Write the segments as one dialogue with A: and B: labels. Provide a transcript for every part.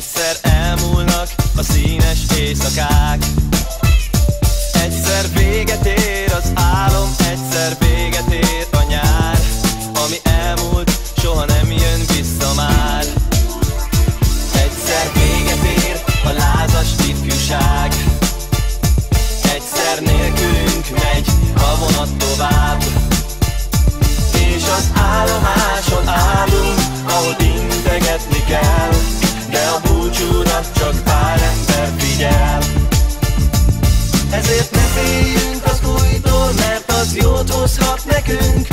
A: Egyszer elmúlnak a színes éjszakák. Egyszer véget ér az álom, egyszer véget ér a nyár. Ami elmúlt, soha nem jön vissza már. Egyszer véget ér a lázas ifjúság. Egyszer nélkülünk megy a vonat tovább. És az állomáson állunk, ahol integetni kell.
B: can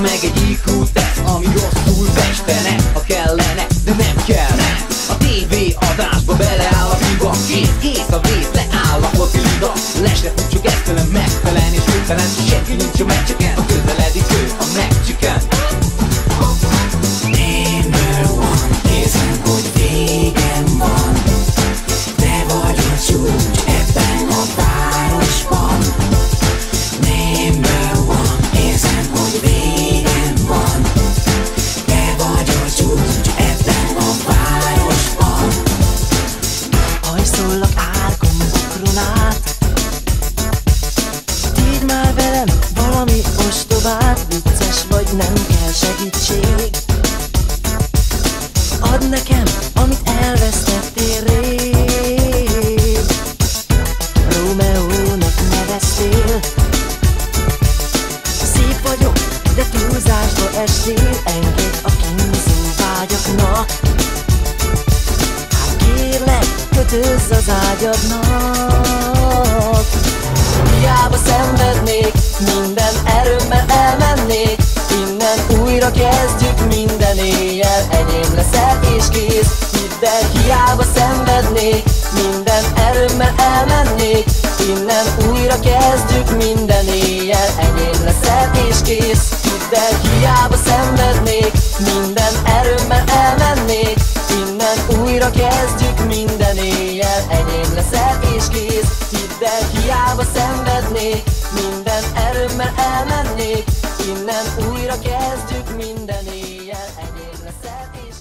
B: meg
C: egy
D: IQ teszt, ami rosszul festene Ha kellene, de nem kell nem. A TV adásba beleáll a hiba Kész, kész a vész, leáll a fotilida Lesre futsuk esztelen, megfelelni és őtelen Senki nincs a meccseken, a közeledik
E: valami ostobát Vicces vagy nem kell segítség. Add nekem, amit elvesztettél rég. Rómeónak neveztél. Szép vagyok, de túlzásba estél Engedd a kínzó vágyaknak. Hát kérlek, kötözz az ágyadnak. Hiába szenvednék, újra kezdjük minden éjjel Enyém leszel és kész. Hidd el, hiába szenvednék Minden erőmmel elmennék. Innen újra kezdjük minden éjjel Enyém leszel és kész. Hidd el, hiába szenvednék Minden erőmmel elmennék. Innen újra kezdjük minden éjjel Enyém leszel és kész. Hidd el, hiába szenvednék Minden erőmmel elmennék Innen újra kezdjük minden éjjel. Enyém leszel és